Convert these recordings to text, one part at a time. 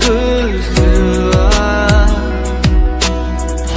gülsüva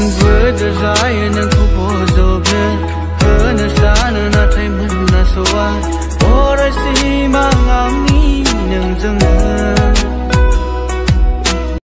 Things were designed